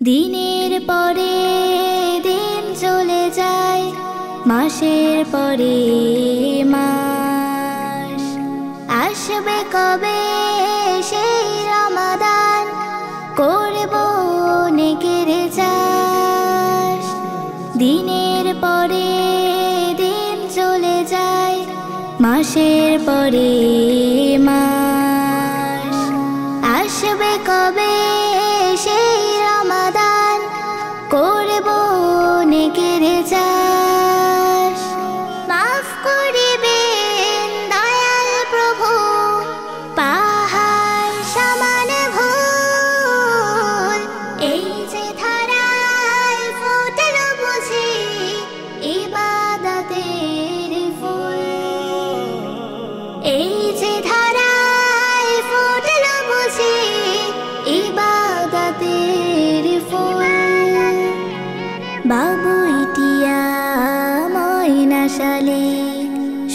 দিনের পরে দিন চলে যায়, মাসের পরে মাস। আসবে কবে সেই রমাদান, করব নেকের চাষ। দিনের পরে দিন চলে যায়, মাসের পরে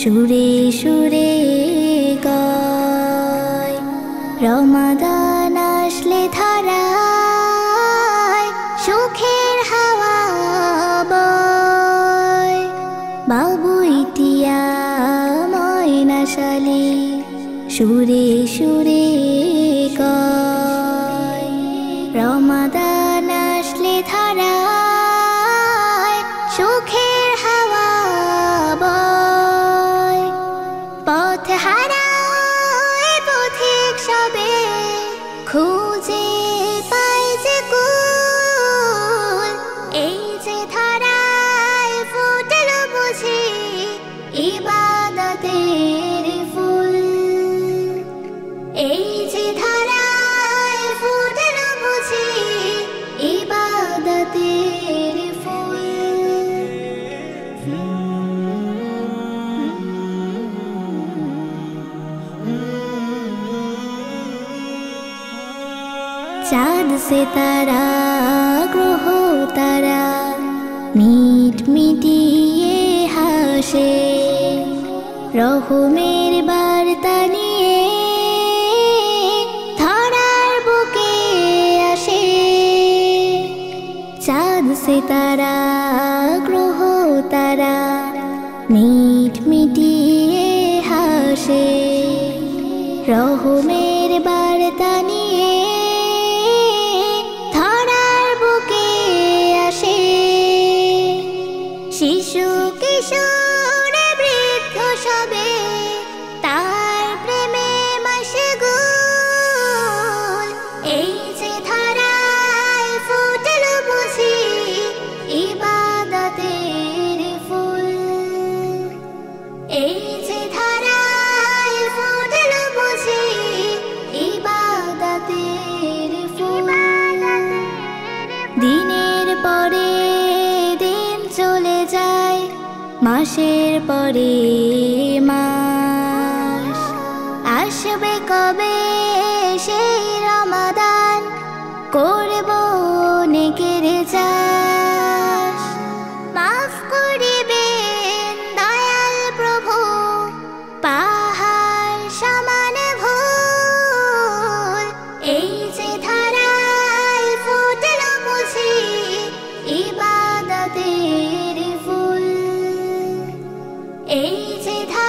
সুরে সুরে গয়। রমাদান আসলে ধারায় সুখের হাওয়া বয়। বাবু ইটিয়া ময়না শালে সুরে সুরে কয় রমাদান এই যে চাঁদ সে তারা গ্রহ তারা মিট মিটিয়ে হাসে। রহমের বার্তা নিয়ে সে তারা গ্রহ তারা মিট মিটিয়ে হাসে। রহমের বার্তা নিয়ে মাসের পরে মাস আসবে কবে? 一起逃